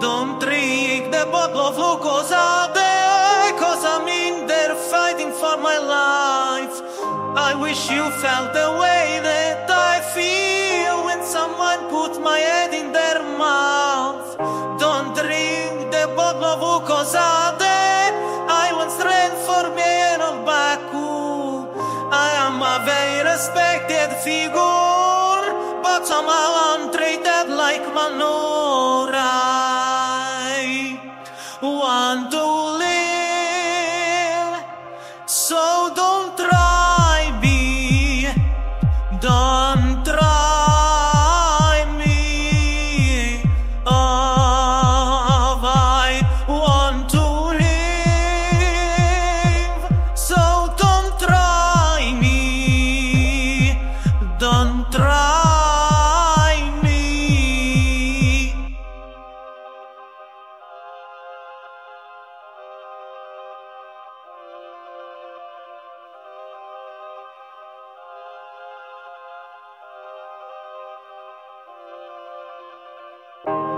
Don't drink the bottle of Lucozade Cause I'm in there fighting for my life. I wish you felt the way that I feel When someone puts my head in their mouth. Don't drink the Botlov Lucozadeh I want strength for me and of Baku. I am a very respected figure But somehow I'm treated like manure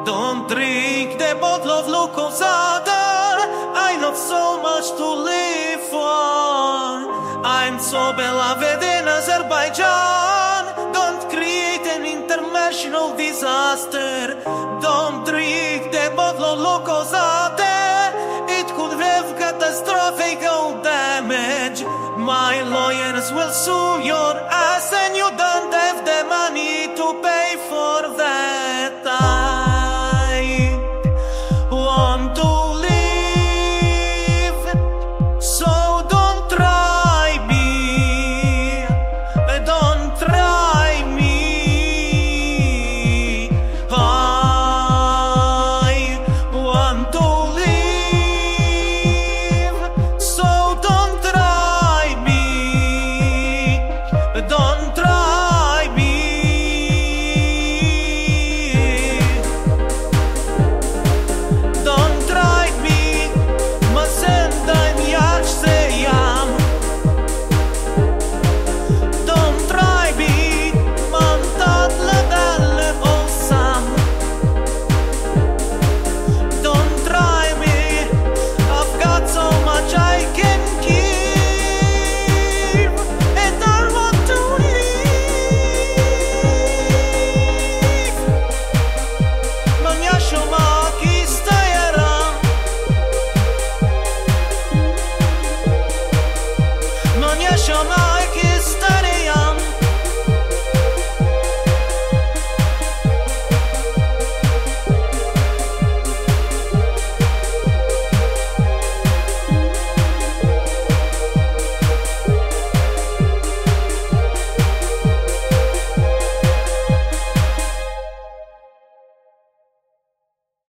Don't drink the Botlov Lucozadeh I have so much to live for. I'm so beloved in Azerbaijan. Don't create an international disaster. Don't drink the Botlov Lucozadeh It could have catastrophic damage. My lawyers will sue your ass And you don't have the money to pay for that